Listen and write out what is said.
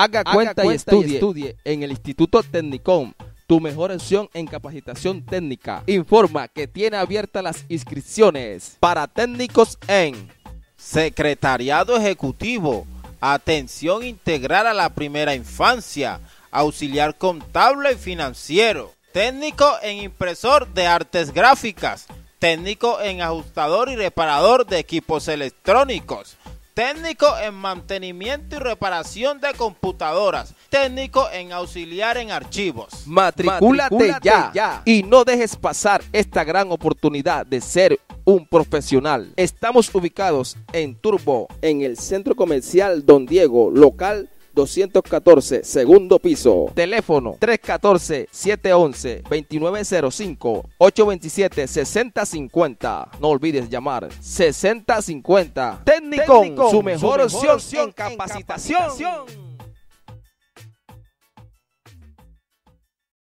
Haga, cuenta, y, estudie. en el Instituto Técnico tu mejor opción en capacitación técnica. Informa que tiene abiertas las inscripciones para técnicos en Secretariado Ejecutivo, Atención Integral a la Primera Infancia, Auxiliar Contable y Financiero, Técnico en Impresor de Artes Gráficas, Técnico en Ajustador y Reparador de Equipos Electrónicos, técnico en mantenimiento y reparación de computadoras, técnico en auxiliar en archivos. Matricúlate, ya, y no dejes pasar esta gran oportunidad de ser un profesional. Estamos ubicados en Turbo, en el Centro Comercial Don Diego, local 214, segundo piso. Teléfono 314-711-2905, 827-6050. No olvides llamar 6050. Técnico, su mejor, opción, en capacitación.